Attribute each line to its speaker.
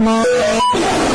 Speaker 1: No.